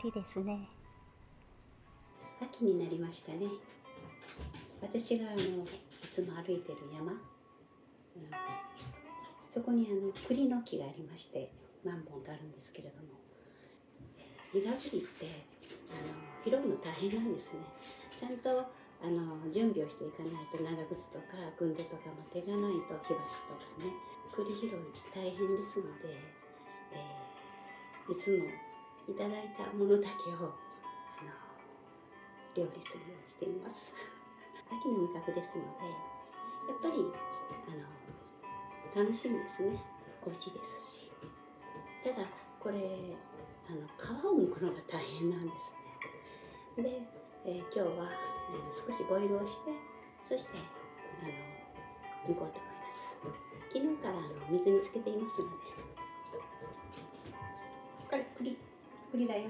栗ですね。秋になりましたね。私があのいつも歩いてる山、うん、そこにあの栗の木がありまして万本があるんですけれども。ニガ栗ってあの拾うの大変なんですね。ちゃんとあの準備をしていかないと長靴とか軍手とかも手がないと火箸とかね。栗拾い大変ですので、えー、いつもいただいたものだけをあの料理するようにしています。秋の味覚ですのでやっぱりあの楽しみですね。美味しいですし。ただこれあの皮を剥くのが大変なんですね。で、えー、今日は、えー、少しボイルをしてそしてあの剥こうと思います。昨日からあの水につけていますのでこれ栗。栗だよ。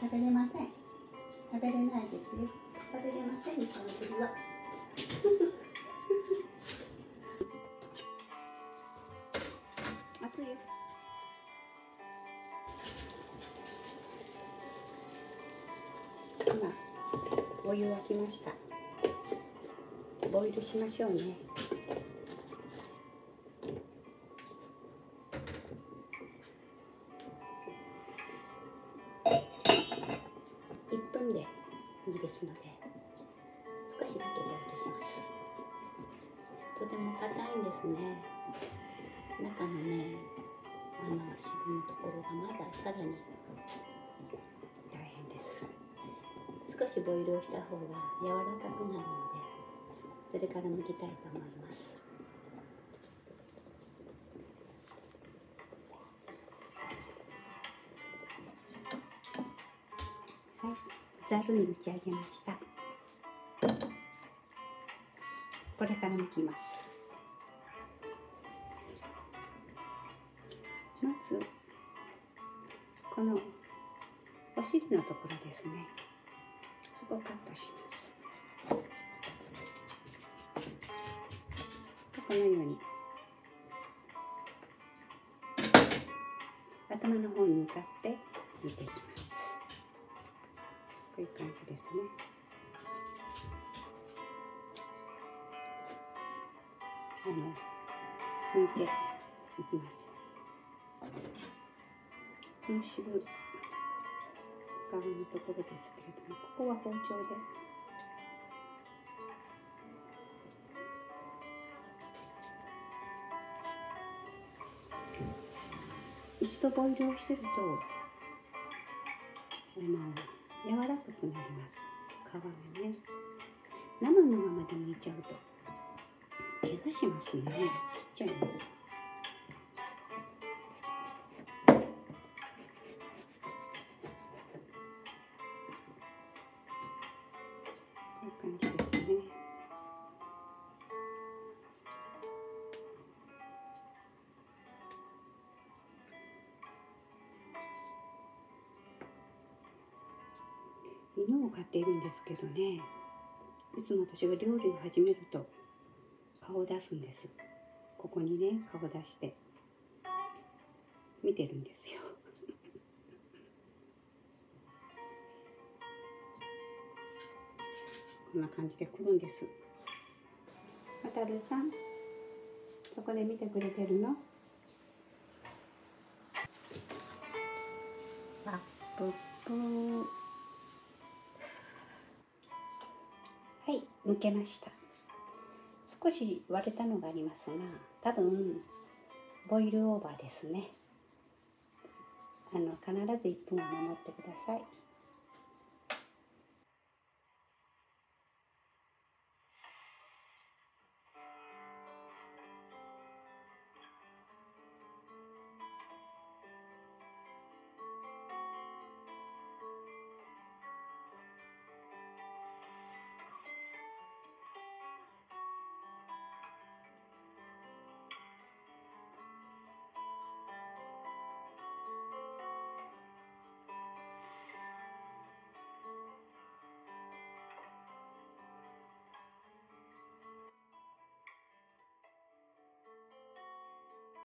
食べれません。食べれないですよ。食べれませんこの栗は。熱いよ。今お湯沸きました。ボイルしましょうねいいですので少しだけボイルします。とても硬いんですね。中のねあの汁のところがまださらに大変です。少しボイルをした方が柔らかくなるのでそれから剥きたいと思います。はい。ざるに打ち上げました。これから剥きます。まずこのお尻のところですね。ここをカットします。このように。頭の方に向かって抜いていきます。こういう感じですね。あの抜いていきます。この渋側のところですけれどもここは包丁で。一度ボイルをしてるとあの柔らかくなります。皮がね。生のままで剥いちゃうと。怪我しますね。切っちゃいます。こういう感じですね。犬を飼っているんですけどね。いつも私が料理を始めると顔を出すんです。ここにね顔出して見てるんですよ。こんな感じで来るんです。またるさんそこで見てくれてるの？あぷっぷは抜けました。少し割れたのがありますが多分ボイルオーバーですね。あの必ず1分を守ってください。